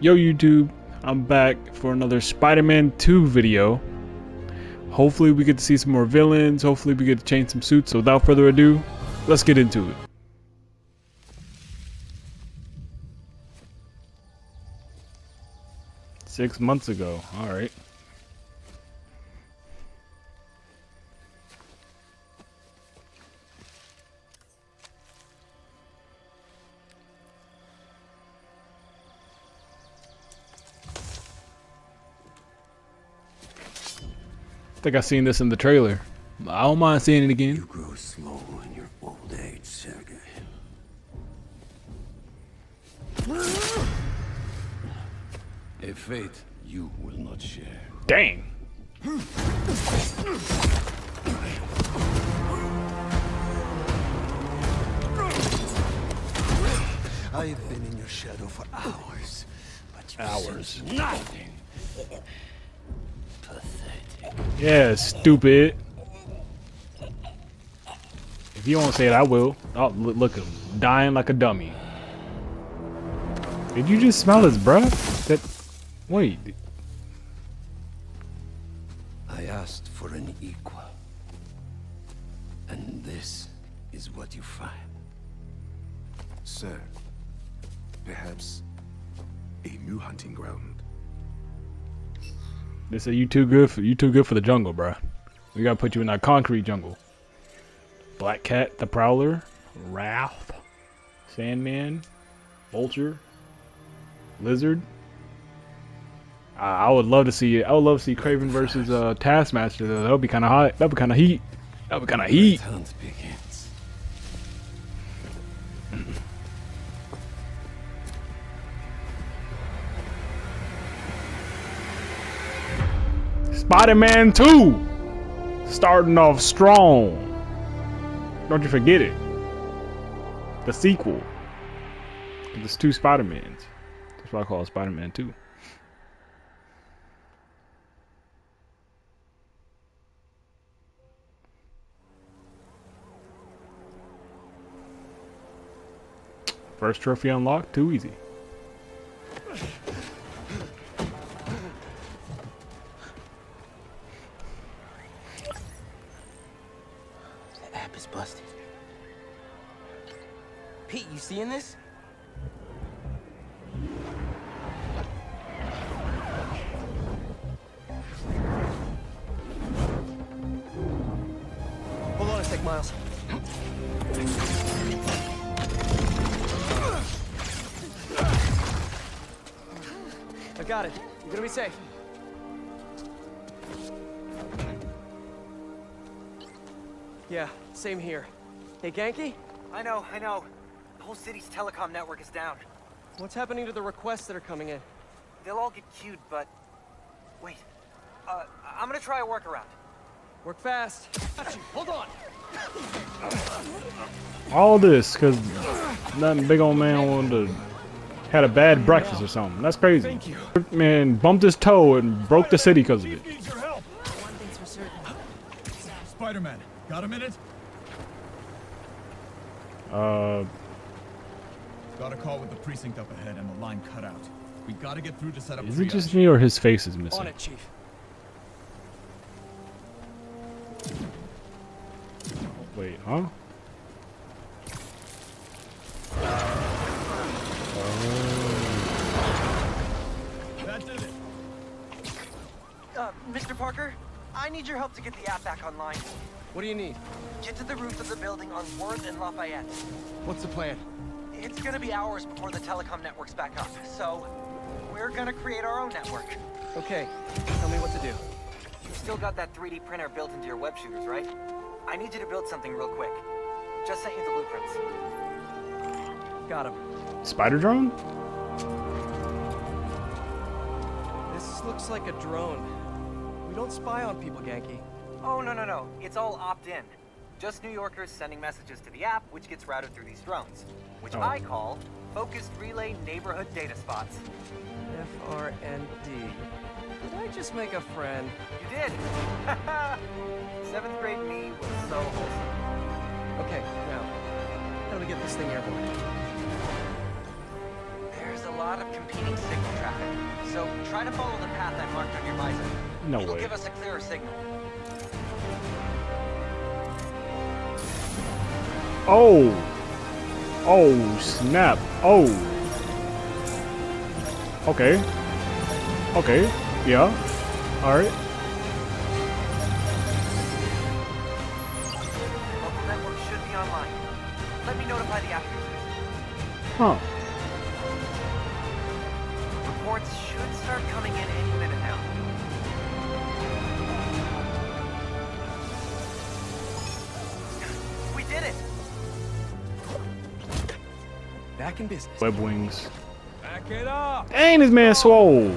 Yo YouTube, I'm back for another Spider-Man 2 video. Hopefully we get to see some more villains, hopefully we get to change some suits, so without further ado, let's get into it. Six months ago, alright. Think I've seen this in the trailer. I don't mind seeing it again. You grow slow in your old age, Sergei. A fate you will not share. Dang. I've been in your shadow for hours, but you Hours. nothing. Yeah, stupid. If you won't say it, I will. Oh, look, look at him. Dying like a dummy. Did you just smell his breath? That. Wait. I asked for an equal. And this is what you find. Sir, perhaps a new hunting ground. They say you too good for you too good for the jungle, bruh. We gotta put you in that concrete jungle. Black Cat, the Prowler, Wrath, Sandman, Vulture, Lizard. I, I would love to see it. I would love to see Kraven versus uh, Taskmaster. Though. That would be kind of hot. That would be kind of heat. That would be kind of heat. Begins. Spider-Man 2, starting off strong. Don't you forget it. The sequel. There's two Spider-Mans. That's why I call it Spider-Man 2. First trophy unlocked, too easy. Hold on a sec, Miles. I got it. You're gonna be safe. Yeah, same here. Hey, Ganke? I know, I know. The whole city's telecom network is down. What's happening to the requests that are coming in? They'll all get queued, but... Wait. Uh, I'm gonna try a workaround. Work fast. Got you. Hold on. All this because nothing big old man wanted to had a bad breakfast or something. That's crazy. Thank you. Man bumped his toe and broke the city because of it. needs your help. Spider-Man, got a minute? Uh, Got a call with the precinct up ahead and the line cut out. We gotta get through to set up is it just me or his face is On missing? it, Chief. Wait, huh? That did it. Uh, Mr. Parker, I need your help to get the app back online. What do you need? Get to the roof of the building on Worth and Lafayette. What's the plan? It's gonna be hours before the telecom network's back up, so... We're gonna create our own network. Okay, tell me what to do. You've still got that 3D printer built into your web shooters, right? I need you to build something real quick. Just sent you the blueprints. Got him. Spider drone? This looks like a drone. We don't spy on people, Ganke. Oh, no, no, no. It's all opt-in. Just New Yorkers sending messages to the app, which gets routed through these drones. Which Oh. I call Focused Relay Neighborhood Data Spots. F-R-N-D. Did I just make a friend? You did! Seventh grade me was so wholesome. Okay, now, how do we get this thing airborne? There's a lot of competing signal traffic. So try to follow the path I marked on your visor. No It'll way. give us a clearer signal. Oh! Oh, snap. Oh. Okay. Okay. Yeah. Alright. Local in business. Web wings. Back it up! Dang, this man swole.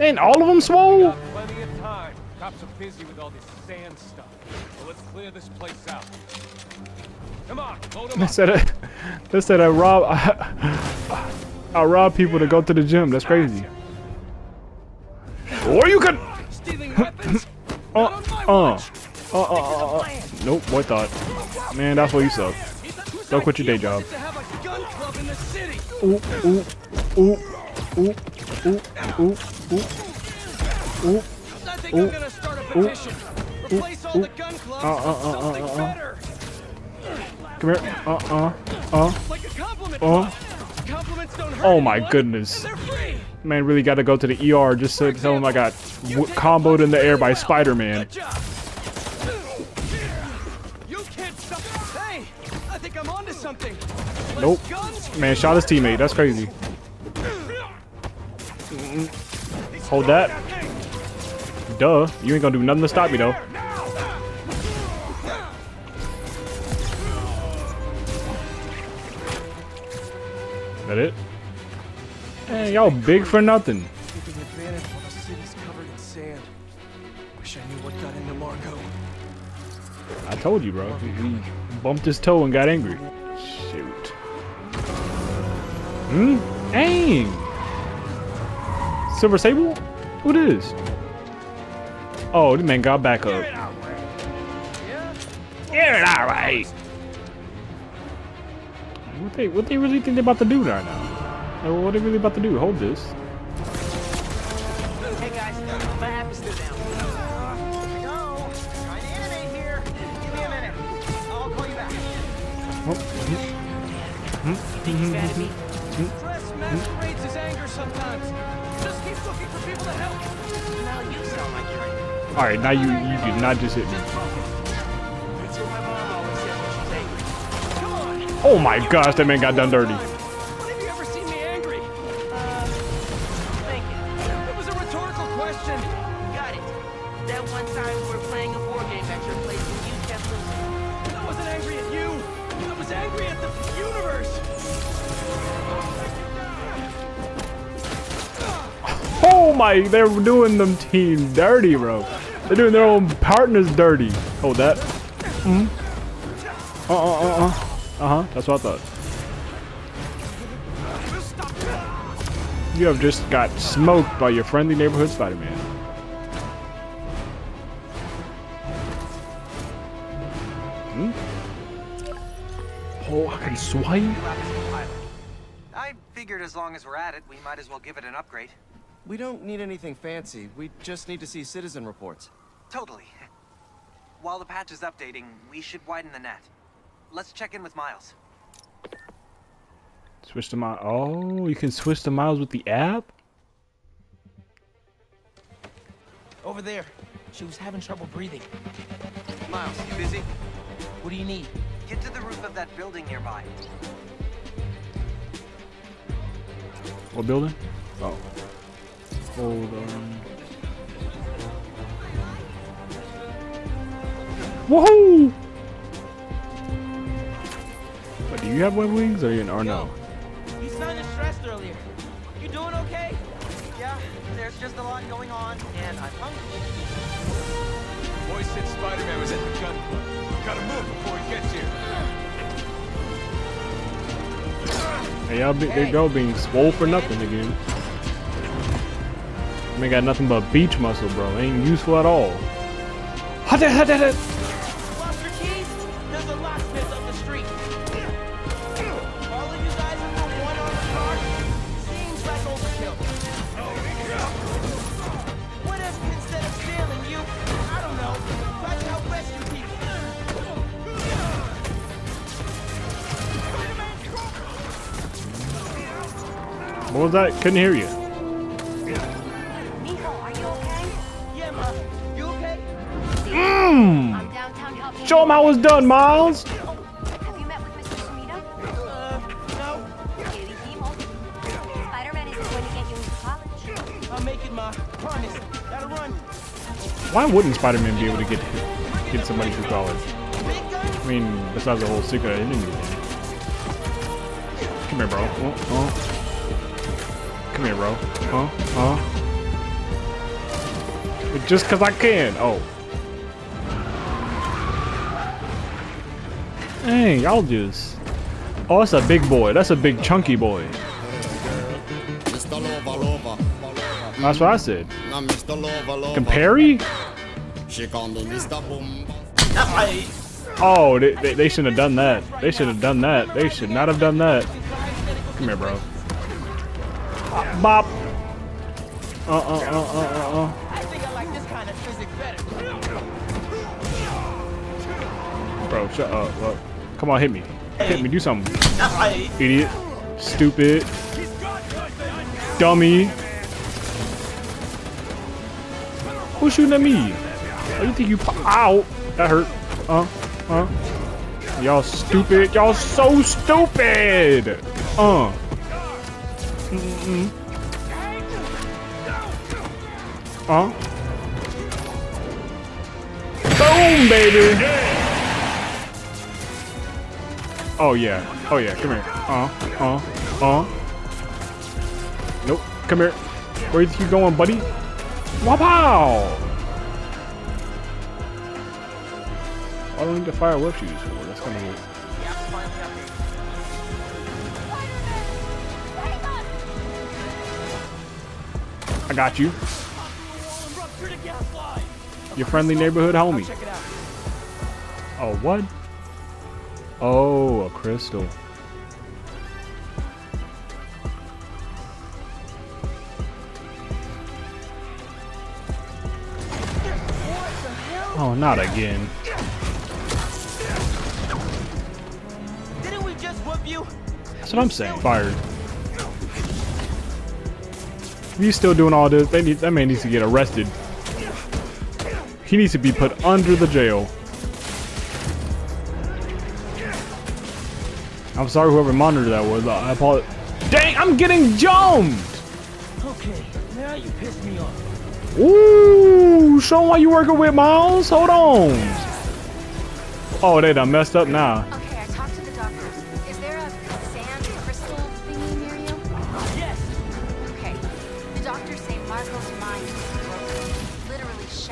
Ain't all of them swole? Plenty of time. Cops are busy with all this sand stuff. So let's clear this place out. Come on, load 'em They up. said I, they said I rob I, rob people to go to the gym. That's crazy. Or you could Stealing weapons? uh Not on my uh watch. uh uh uh. uh. Nope, boy thought. Man, that's what you suck. Go quit your day job. To have a gun club in the city. Ooh ooh ooh ooh ooh ooh ooh ooh. I think Ooh. I'm gonna start a petition. Replace all the gun clubs Uh, uh, with uh, something better. Come here. Uh uh uh. Like a compliment Uh. Compliments don't hurt Oh my anyone, goodness. And they're free. Man, really got to go to the ER just to tell him I got w- comboed in the air by Spider-Man. Nope. Man, shot his teammate. That's crazy. Hold that. Duh. You ain't gonna do nothing to stop me though. That it? Hey, y'all big for nothing. I told you, bro. He bumped his toe and got angry. Hmm? Dang! Silver Sable? Who this? Oh, this man got back up. Get it out right. What they what they really think they're about to do right now? Like, what they really about to do? Hold this. Hey guys, my app is still down. No, trying to animate here. Give me a minute. I'll call you back. Oh, hmm. Hmm? Mm. Stress masquerades as anger sometimes. Just keep looking for people to help. Now you sound like you're angry. All right, now you you did not just hit me. That's what my mom always says when she's angry. Come on. Oh my gosh, that man got done dirty. When have you ever seen me angry? Uh, thank you. It was a rhetorical question. Got it. That one time we were playing a board game at your place and you kept losing. I wasn't angry at you. Oh my, they're doing them team dirty, bro. They're doing their own partners dirty. Hold that. Mm. Uh uh uh uh. Uh huh. That's what I thought. You have just got smoked by your friendly neighborhood Spider-Man. Hmm? Oh, I can swipe. I figured as long as we're at it, we might as well give it an upgrade. We don't need anything fancy. We just need to see citizen reports. Totally. While the patch is updating, we should widen the net. Let's check in with Miles. Switch to my. Oh, you can switch to miles with the app. Over there. She was having trouble breathing. Miles, you busy? What do you need? Get to the roof of that building nearby. What building? Oh. Hold on. Woohoo! But do you have web wings or, you, or no? You sounded stressed earlier. You doing okay? Yeah, there's just a lot going on, and I'm hungry. Boy said Spider-Man was at the gun club. Gotta move before he gets here. Hey, y'all be, they go being swole for nothing again. Man got nothing but beach muscle, bro. Ain't useful at all. Hot that, hot that, hot. What was that? Couldn't hear you. Nico, are you okay? Yeah, Ma. You okay? Mmm. I'm downtown helping. Show him how it's done, Miles. Have you met with Mr. Sumida? Uh, no. Daily Hemo. Spider-Man isn't going to get you into college. I'll make it, Ma. Promise. Gotta run. Why wouldn't Spider-Man be able to get get somebody through college? I mean, besides the whole secret identity thing. Come here, bro. Uh, uh. Come here, bro. Huh? Huh? Just cause I can. Oh. Hey, y'all just. Oh, that's a big boy. That's a big chunky boy. That's what I said. Compare? Oh, they, they, they shouldn't have done that. They should have done that. They should not have done that. Come here, bro. Bop. Uh, uh, uh, uh, uh. Bro, shut up. Look. Come on, hit me. Hit me. Do something. Idiot. Stupid. Dummy. Who's shooting at me? Oh, you think you pop? Ow. That hurt. Uh, uh. Y'all stupid. Y'all so stupid. Uh. Mm-mm. Uh. Boom, baby. Oh yeah. Oh yeah. Come here. Uh. Uh. Uh. Nope. Come here. Where you going, buddy? Wow! I don't need to fire web shooters for. That's kind of weird. I got you. Your friendly neighborhood homie. Oh, what? Oh, a crystal. Oh, not again. Didn't we just whoop you? That's what I'm saying. Fired. If he's still doing all this, they need, that man needs to get arrested. He needs to be put under the jail. I'm sorry whoever monitored that was. I apologize. Dang, I'm getting jumped! Okay, now you pissed me off. Ooh, show what you working with, Miles. Hold on. Oh, they done messed up now. Okay,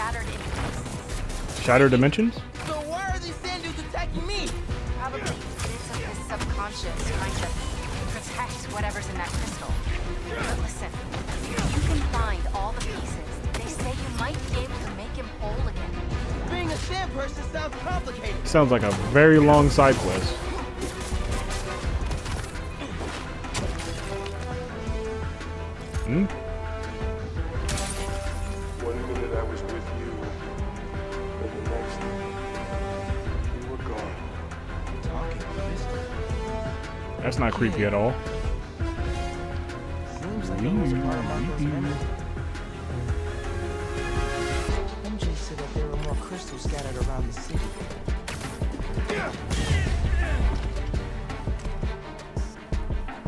shattered in. Shattered dimensions? So why are these sand dudes attacking me? Probably bits of his subconscious trying to protect whatever's in that crystal. But listen, if you can find all the pieces, they say you might be able to make him whole again. Being a sand person sounds complicated. Sounds like a very long side quest. Hmm? Was with you, and the next, you were gone. That's not creepy at all. Seems like it was a part of Marko's memory. MJ said that there were more crystals scattered around the city.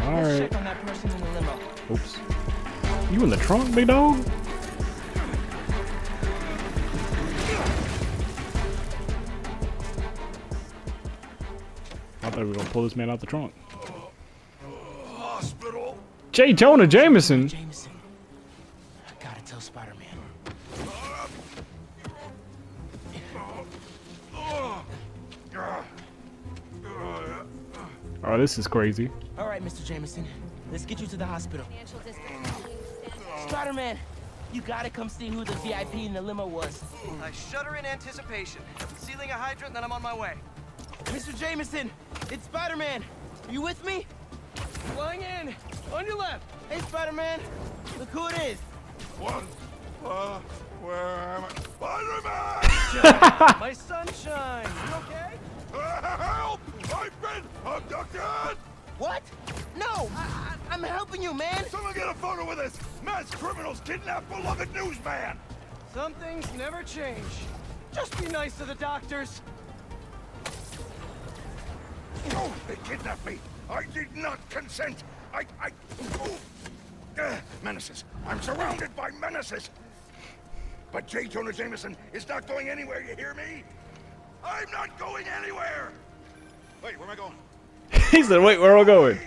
Alright. check on that person in the limo. Oops. You in the trunk, big dog? I thought we were gonna pull this man out the trunk. Hospital. J. Jonah Jameson. Jameson. I gotta tell Spider-Man. Oh, this is crazy. All right, Mr. Jameson. Let's get you to the hospital. Spider-Man, you gotta come see who the VIP in the limo was. I shudder in anticipation. Sealing a hydrant, then I'm on my way. Mr. Jameson, it's Spider-Man. Are you with me? Flying in. On your left. Hey, Spider-Man. Look who it is. One. Uh, where am I? Spider-Man! My sunshine. You okay? Help! I've been abducted! What? No! I, I, I'm helping you, man! Someone get a photo with us! Mass criminals kidnap beloved newsman! Some things never change. Just be nice to the doctors. Oh, they kidnapped me! I did not consent! I... I... Oh. Uh, menaces. I'm surrounded by menaces! But J. Jonah Jameson is not going anywhere, you hear me? I'm not going anywhere! Wait, where am I going? he said, wait, where am I going?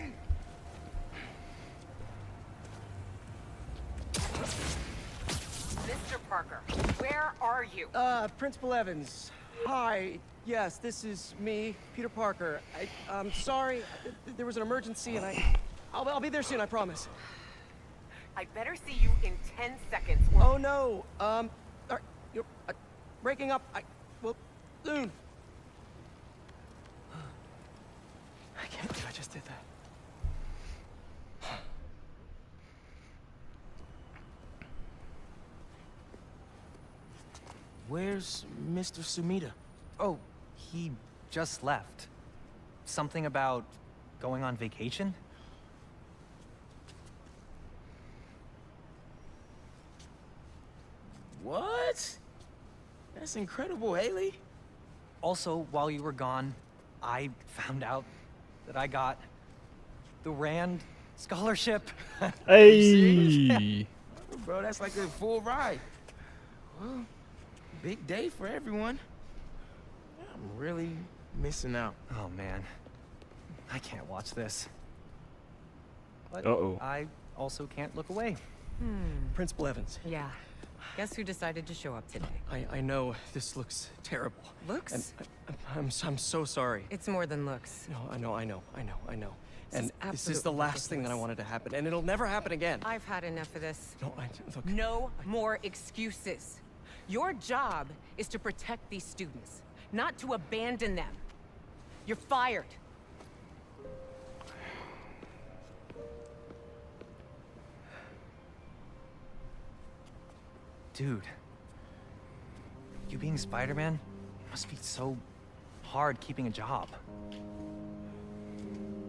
Mr. Parker, where are you? Uh, Principal Evans. Hi. Yes, this is me, Peter Parker. I, I'm sorry. There was an emergency and I... I'll, I'll be there soon, I promise. I better see you in 10 seconds. Or Oh, no. Um, are, you're uh, breaking up. I... Well, soon. I can't believe I just did that. Where's Mr. Sumida? Oh, he just left. Something about going on vacation? What? That's incredible, Hailey. Also, while you were gone, I found out that I got the Rand scholarship. Hey! Bro, that's like a full ride. Well, big day for everyone. I'm really missing out. oh man, I can't watch this. But Uh-oh. I also can't look away. Hmm. Principal Evans, Yeah. Guess who decided to show up today? I, I know this looks terrible. Looks? And I, I'm, I'm so sorry. It's more than looks. No, I know, I know, I know, I know. This and is this is the absolutely last thing that I wanted to happen, and it'll never happen again. I've had enough of this. No, I look. No more excuses. Your job is to protect these students, not to abandon them. You're fired. Dude, you being Spider-Man must be so hard keeping a job.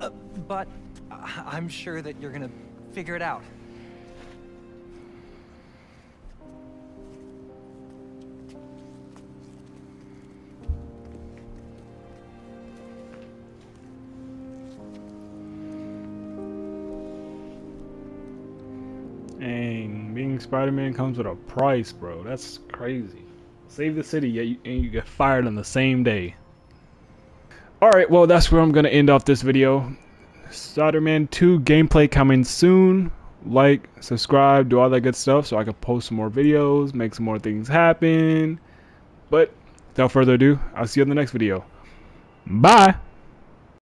Uh, but I'm sure that you're gonna figure it out. Being Spider-Man comes with a price, bro. That's crazy. Save the city, yet you, and you get fired on the same day. Alright, well, that's where I'm going to end off this video. Spider-Man 2 gameplay coming soon. Like, subscribe, do all that good stuff so I can post some more videos, make some more things happen. But, without further ado, I'll see you in the next video. Bye!